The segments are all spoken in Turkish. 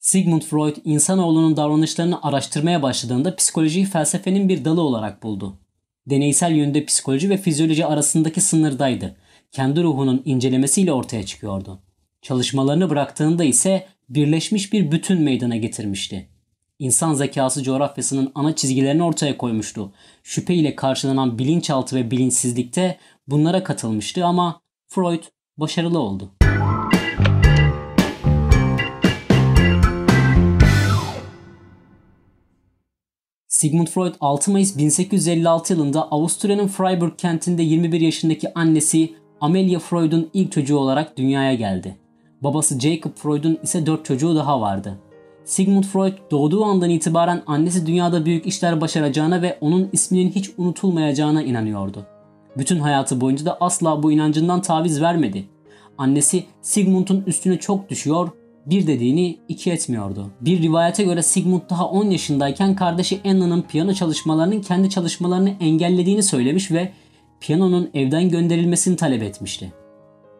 Sigmund Freud insanoğlunun davranışlarını araştırmaya başladığında psikolojiyi felsefenin bir dalı olarak buldu. Deneysel yönde psikoloji ve fizyoloji arasındaki sınırdaydı. Kendi ruhunun incelemesiyle ortaya çıkıyordu. Çalışmalarını bıraktığında ise birleşmiş bir bütün meydana getirmişti. İnsan zekası coğrafyasının ana çizgilerini ortaya koymuştu. Şüphe ile karşılanan bilinçaltı ve bilinçsizlikte bunlara katılmıştı ama Freud başarılı oldu. Sigmund Freud 6 Mayıs 1856 yılında Avusturya'nın Freiburg kentinde 21 yaşındaki annesi Amelia Freud'un ilk çocuğu olarak dünyaya geldi. Babası Jacob Freud'un ise 4 çocuğu daha vardı. Sigmund Freud doğduğu andan itibaren annesi dünyada büyük işler başaracağına ve onun isminin hiç unutulmayacağına inanıyordu. Bütün hayatı boyunca da asla bu inancından taviz vermedi. Annesi Sigmund'un üstüne çok düşüyor, bir dediğini iki etmiyordu. Bir rivayete göre Sigmund daha 10 yaşındayken kardeşi Anna'nın piyano çalışmalarının kendi çalışmalarını engellediğini söylemiş ve piyanonun evden gönderilmesini talep etmişti.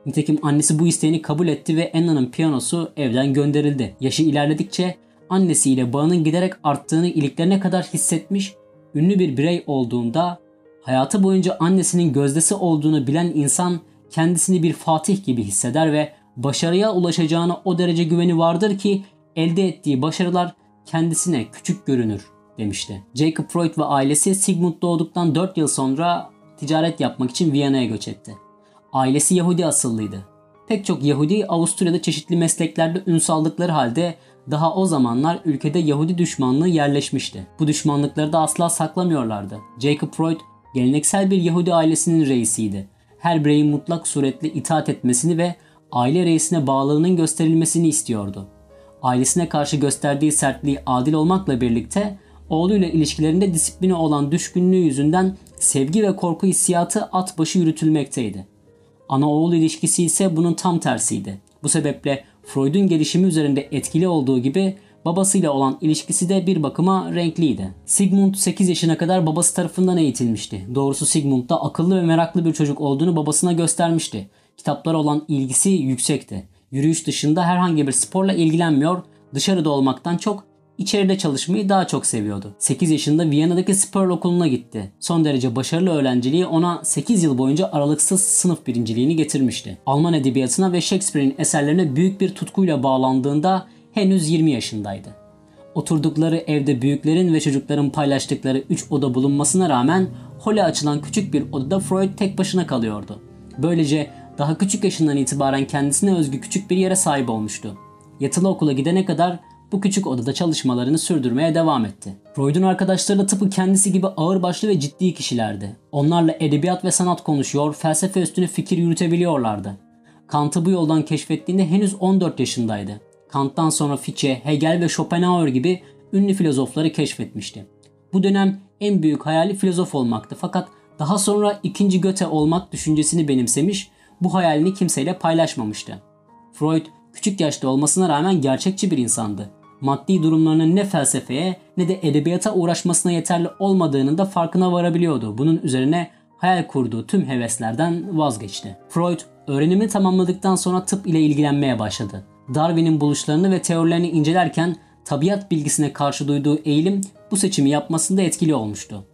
Nitekim annesi bu isteğini kabul etti ve Anna'nın piyanosu evden gönderildi. Yaşı ilerledikçe annesiyle bağının giderek arttığını iliklerine kadar hissetmiş, ünlü bir birey olduğunda hayatı boyunca annesinin gözdesi olduğunu bilen insan kendisini bir fatih gibi hisseder ve başarıya ulaşacağına o derece güveni vardır ki elde ettiği başarılar kendisine küçük görünür demişti. Jacob Freud ve ailesi Sigmund doğduktan 4 yıl sonra ticaret yapmak için Viyana'ya göç etti. Ailesi Yahudi asıllıydı. Pek çok Yahudi Avusturya'da çeşitli mesleklerde ün saldıkları halde daha o zamanlar ülkede Yahudi düşmanlığı yerleşmişti. Bu düşmanlıkları da asla saklamıyorlardı. Jacob Freud geleneksel bir Yahudi ailesinin reisiydi. Her bireyin mutlak suretle itaat etmesini ve aile reisine bağlılığının gösterilmesini istiyordu. Ailesine karşı gösterdiği sertliği adil olmakla birlikte oğluyla ilişkilerinde disipline olan düşkünlüğü yüzünden sevgi ve korku hissiyatı at başı yürütülmekteydi. Ana-oğul ilişkisi ise bunun tam tersiydi. Bu sebeple Freud'un gelişimi üzerinde etkili olduğu gibi babasıyla olan ilişkisi de bir bakıma renkliydi. Sigmund 8 yaşına kadar babası tarafından eğitilmişti. Doğrusu Sigmund da akıllı ve meraklı bir çocuk olduğunu babasına göstermişti. Kitaplara olan ilgisi yüksekti. Yürüyüş dışında herhangi bir sporla ilgilenmiyor, dışarıda olmaktan çok içeride çalışmayı daha çok seviyordu. 8 yaşında Viyana'daki spor okuluna gitti. Son derece başarılı öğrenciliği ona 8 yıl boyunca aralıksız sınıf birinciliğini getirmişti. Alman edebiyatına ve Shakespeare'in eserlerine büyük bir tutkuyla bağlandığında henüz 20 yaşındaydı. Oturdukları evde büyüklerin ve çocukların paylaştıkları 3 oda bulunmasına rağmen hole açılan küçük bir odada Freud tek başına kalıyordu. Böylece daha küçük yaşından itibaren kendisine özgü küçük bir yere sahip olmuştu. Yatılı okula gidene kadar bu küçük odada çalışmalarını sürdürmeye devam etti. Freud'un arkadaşları da tıpkı kendisi gibi ağırbaşlı ve ciddi kişilerdi. Onlarla edebiyat ve sanat konuşuyor, felsefe üstüne fikir yürütebiliyorlardı. Kant'ı bu yoldan keşfettiğinde henüz 14 yaşındaydı. Kant'tan sonra Fichte, Hegel ve Schopenhauer gibi ünlü filozofları keşfetmişti. Bu dönem en büyük hayali filozof olmaktı fakat daha sonra ikinci Göte olmak düşüncesini benimsemiş, bu hayalini kimseyle paylaşmamıştı. Freud küçük yaşta olmasına rağmen gerçekçi bir insandı maddi durumlarının ne felsefeye ne de edebiyata uğraşmasına yeterli olmadığının da farkına varabiliyordu. Bunun üzerine hayal kurduğu tüm heveslerden vazgeçti. Freud öğrenimi tamamladıktan sonra tıp ile ilgilenmeye başladı. Darwin'in buluşlarını ve teorilerini incelerken tabiat bilgisine karşı duyduğu eğilim bu seçimi yapmasında etkili olmuştu.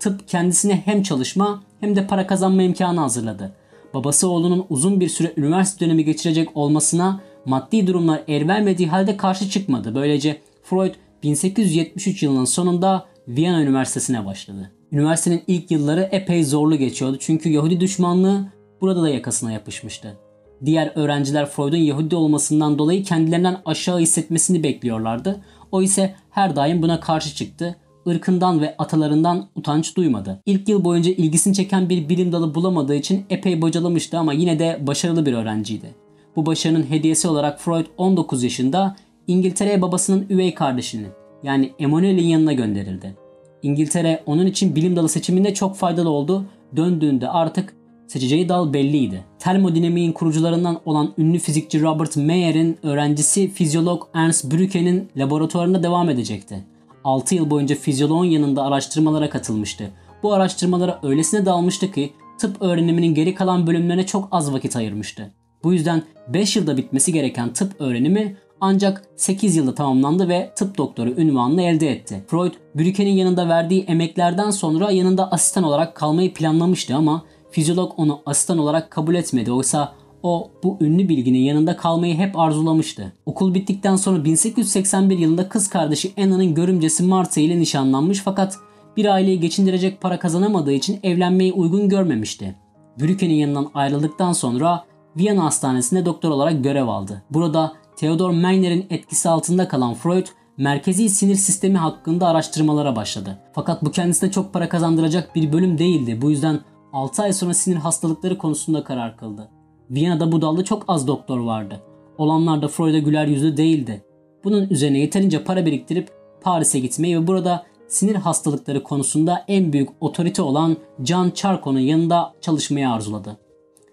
Tıp kendisine hem çalışma hem de para kazanma imkanı hazırladı. Babası oğlunun uzun bir süre üniversite dönemi geçirecek olmasına maddi durumlar el vermediği halde karşı çıkmadı. Böylece Freud 1873 yılının sonunda Viyana Üniversitesi'ne başladı. Üniversitenin ilk yılları epey zorlu geçiyordu çünkü Yahudi düşmanlığı burada da yakasına yapışmıştı. Diğer öğrenciler Freud'un Yahudi olmasından dolayı kendilerinden aşağı hissetmesini bekliyorlardı. O ise her daim buna karşı çıktı. Irkından ve atalarından utanç duymadı. İlk yıl boyunca ilgisini çeken bir bilim dalı bulamadığı için epey bocalamıştı ama yine de başarılı bir öğrenciydi. Bu başarının hediyesi olarak Freud 19 yaşında İngiltere'ye babasının üvey kardeşini yani Emanuel'in yanına gönderildi. İngiltere onun için bilim dalı seçiminde çok faydalı oldu. Döndüğünde artık seçeceği dal belliydi. Termodinamiğin kurucularından olan ünlü fizikçi Robert Mayer'in öğrencisi fizyolog Ernst Brücke'nin laboratuvarında devam edecekti. 6 yıl boyunca fizyoloğun yanında araştırmalara katılmıştı. Bu araştırmalara öylesine dalmıştı ki tıp öğreniminin geri kalan bölümlerine çok az vakit ayırmıştı. Bu yüzden 5 yılda bitmesi gereken tıp öğrenimi Ancak 8 yılda tamamlandı ve tıp doktoru ünvanını elde etti. Freud, Brücke'nin yanında verdiği emeklerden sonra yanında asistan olarak kalmayı planlamıştı ama fizyolog onu asistan olarak kabul etmedi. Oysa o bu ünlü bilginin yanında kalmayı hep arzulamıştı. Okul bittikten sonra 1881 yılında kız kardeşi Anna'nın görümcesi Martha ile nişanlanmış fakat bir aileyi geçindirecek para kazanamadığı için evlenmeyi uygun görmemişti. Brücke'nin yanından ayrıldıktan sonra Viyana Hastanesi'nde doktor olarak görev aldı. Burada Theodor Meiner'in etkisi altında kalan Freud, merkezi sinir sistemi hakkında araştırmalara başladı. Fakat bu kendisine çok para kazandıracak bir bölüm değildi. Bu yüzden 6 ay sonra sinir hastalıkları konusunda karar kıldı. Viyana'da bu dalda çok az doktor vardı. Olanlar da Freud'a güler yüzlü değildi. Bunun üzerine yeterince para biriktirip Paris'e gitmeyi ve burada sinir hastalıkları konusunda en büyük otorite olan Can Charcot'un yanında çalışmayı arzuladı.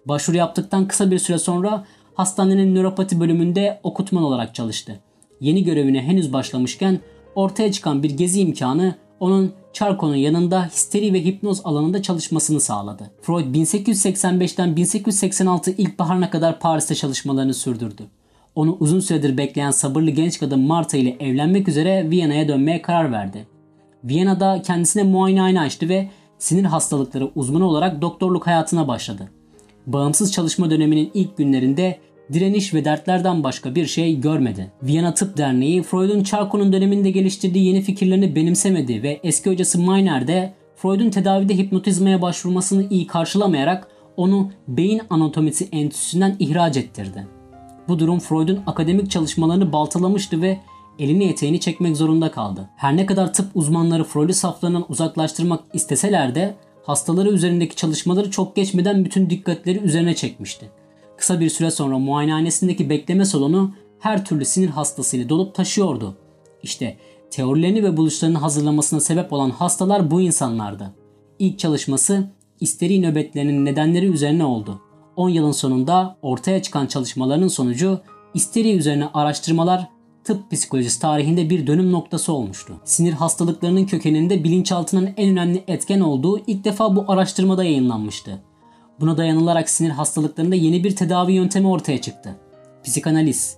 Başvuru yaptıktan kısa bir süre sonra hastanenin nöropati bölümünde okutman olarak çalıştı. Yeni görevine henüz başlamışken ortaya çıkan bir gezi imkanı onun Charcot'un yanında histeri ve hipnoz alanında çalışmasını sağladı. Freud 1885'ten 1886 ilkbaharına kadar Paris'te çalışmalarını sürdürdü. Onu uzun süredir bekleyen sabırlı genç kadın Marta ile evlenmek üzere Viyana'ya dönmeye karar verdi. Viyana'da kendisine muayenehane açtı ve sinir hastalıkları uzmanı olarak doktorluk hayatına başladı. Bağımsız çalışma döneminin ilk günlerinde direniş ve dertlerden başka bir şey görmedi. Viyana Tıp Derneği Freud'un Charcot'un döneminde geliştirdiği yeni fikirlerini benimsemedi ve eski hocası Miner de Freud'un tedavide hipnotizmaya başvurmasını iyi karşılamayarak onu beyin anatomisi enstitüsünden ihraç ettirdi. Bu durum Freud'un akademik çalışmalarını baltalamıştı ve elini eteğini çekmek zorunda kaldı. Her ne kadar tıp uzmanları Freud'u saflarından uzaklaştırmak isteseler de hastaları üzerindeki çalışmaları çok geçmeden bütün dikkatleri üzerine çekmişti. Kısa bir süre sonra muayenehanesindeki bekleme salonu her türlü sinir hastasıyla dolup taşıyordu. İşte teorilerini ve buluşlarını hazırlamasına sebep olan hastalar bu insanlardı. İlk çalışması isteri nöbetlerinin nedenleri üzerine oldu. 10 yılın sonunda ortaya çıkan çalışmalarının sonucu isteri üzerine araştırmalar tıp psikolojisi tarihinde bir dönüm noktası olmuştu. Sinir hastalıklarının kökeninde bilinçaltının en önemli etken olduğu ilk defa bu araştırmada yayınlanmıştı. Buna dayanılarak sinir hastalıklarında yeni bir tedavi yöntemi ortaya çıktı. Psikanaliz.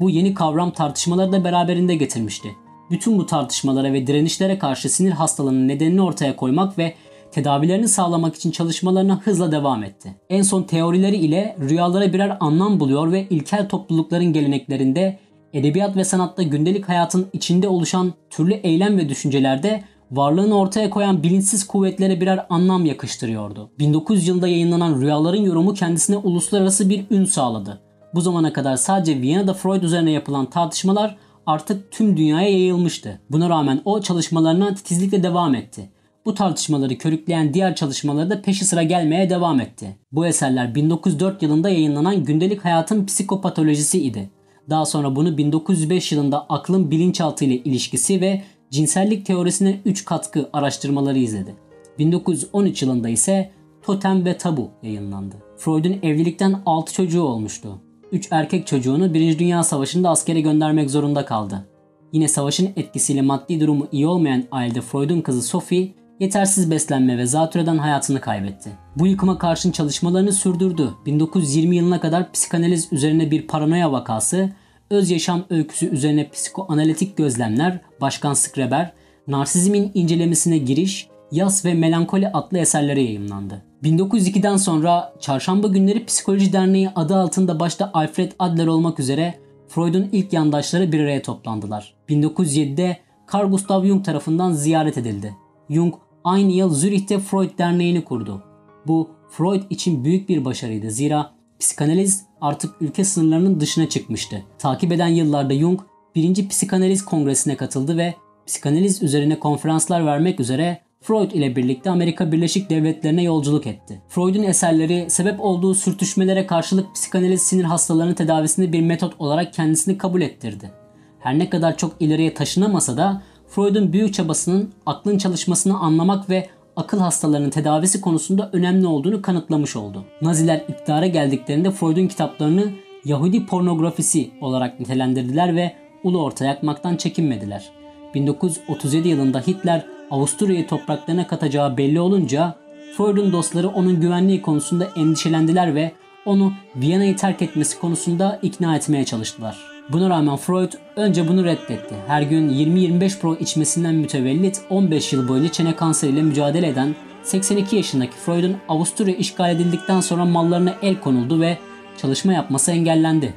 Bu yeni kavram tartışmaları da beraberinde getirmişti. Bütün bu tartışmalara ve direnişlere karşı sinir hastalığının nedenini ortaya koymak ve tedavilerini sağlamak için çalışmalarına hızla devam etti. En son teorileri ile rüyalara birer anlam buluyor ve ilkel toplulukların geleneklerinde edebiyat ve sanatta gündelik hayatın içinde oluşan türlü eylem ve düşüncelerde varlığını ortaya koyan bilinçsiz kuvvetlere birer anlam yakıştırıyordu. 1900 yılında yayınlanan Rüyaların yorumu kendisine uluslararası bir ün sağladı. Bu zamana kadar sadece Viyana'da Freud üzerine yapılan tartışmalar artık tüm dünyaya yayılmıştı. Buna rağmen o çalışmalarına titizlikle devam etti. Bu tartışmaları körükleyen diğer çalışmaları da peşi sıra gelmeye devam etti. Bu eserler 1904 yılında yayınlanan Gündelik Hayatın Psikopatolojisi idi. Daha sonra bunu 1905 yılında aklın bilinçaltı ile ilişkisi ve cinsellik teorisine 3 katkı araştırmaları izledi. 1913 yılında ise Totem ve Tabu yayınlandı. Freud'un evlilikten 6 çocuğu olmuştu. 3 erkek çocuğunu 1. Dünya Savaşı'nda askere göndermek zorunda kaldı. Yine savaşın etkisiyle maddi durumu iyi olmayan ailede Freud'un kızı Sophie yetersiz beslenme ve zatürreden hayatını kaybetti. Bu yıkıma karşın çalışmalarını sürdürdü. 1920 yılına kadar psikanaliz üzerine bir paranoya vakası, öz yaşam öyküsü üzerine psikoanalitik gözlemler, Başkan Skreber, narsizmin incelemesine giriş, Yas ve Melankoli adlı eserleri yayımlandı. 1902'den sonra Çarşamba Günleri Psikoloji Derneği adı altında başta Alfred Adler olmak üzere Freud'un ilk yandaşları bir araya toplandılar. 1907'de Carl Gustav Jung tarafından ziyaret edildi. Jung aynı yıl Zürih'te Freud Derneği'ni kurdu. Bu Freud için büyük bir başarıydı. Zira psikanaliz artık ülke sınırlarının dışına çıkmıştı. Takip eden yıllarda Jung birinci psikanaliz kongresine katıldı ve psikanaliz üzerine konferanslar vermek üzere Freud ile birlikte Amerika Birleşik Devletleri'ne yolculuk etti. Freud'un eserleri sebep olduğu sürtüşmelere karşılık psikanaliz sinir hastalarının tedavisinde bir metot olarak kendisini kabul ettirdi. Her ne kadar çok ileriye taşınamasa da Freud'un büyük çabasının aklın çalışmasını anlamak ve akıl hastalarının tedavisi konusunda önemli olduğunu kanıtlamış oldu. Naziler iktidara geldiklerinde Freud'un kitaplarını Yahudi pornografisi olarak nitelendirdiler ve ulu orta yakmaktan çekinmediler. 1937 yılında Hitler Avusturya'yı topraklarına katacağı belli olunca Freud'un dostları onun güvenliği konusunda endişelendiler ve onu Viyana'yı terk etmesi konusunda ikna etmeye çalıştılar. Buna rağmen Freud önce bunu reddetti. Her gün 20-25 pro içmesinden mütevellit 15 yıl boyunca çene kanseriyle mücadele eden 82 yaşındaki Freud'un Avusturya işgal edildikten sonra mallarına el konuldu ve çalışma yapması engellendi.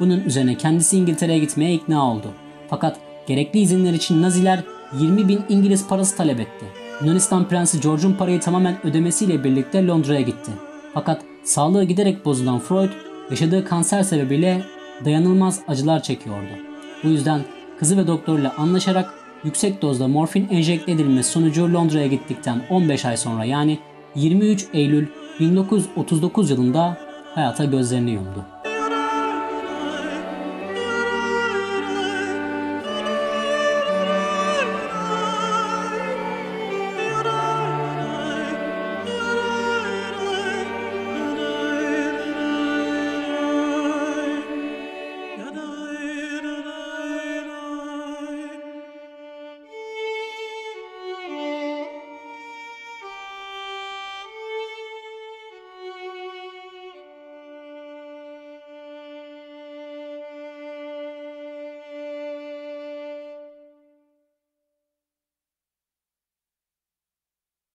Bunun üzerine kendisi İngiltere'ye gitmeye ikna oldu. Fakat gerekli izinler için Naziler 20 bin İngiliz parası talep etti. Yunanistan Prensi George'un parayı tamamen ödemesiyle birlikte Londra'ya gitti. Fakat sağlığı giderek bozulan Freud yaşadığı kanser sebebiyle dayanılmaz acılar çekiyordu. Bu yüzden kızı ve doktorla anlaşarak yüksek dozda morfin enjekte edilmesi sonucu Londra'ya gittikten 15 ay sonra yani 23 Eylül 1939 yılında hayata gözlerini yumdu.